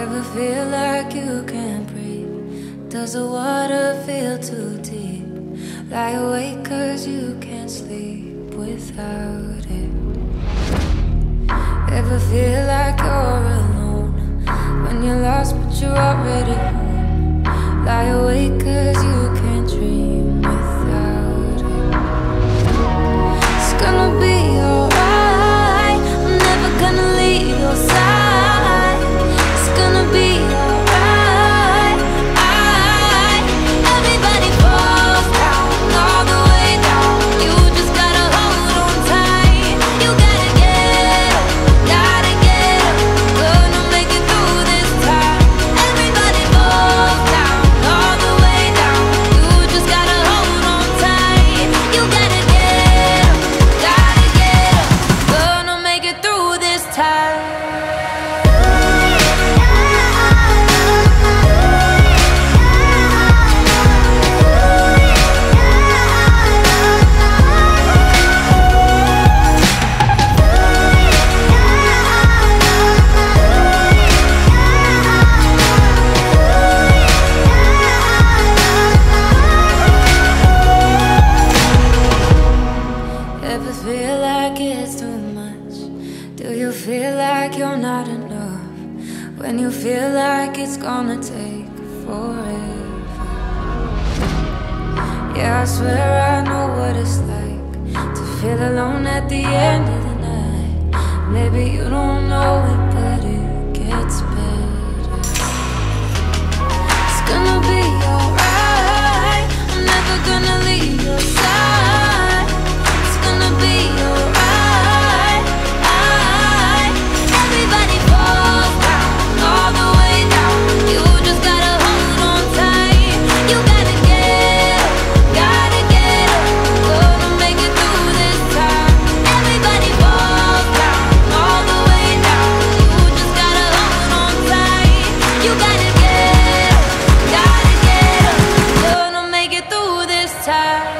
Ever feel like you can't breathe? Does the water feel too deep? Lie awake cause you can't sleep without it. Ever feel like you're alone? When you're lost but you're already home. Lie awake cause you When you feel like it's gonna take forever? Yeah, I swear I know what it's like to feel alone at the end of the night. Maybe you don't know it, time.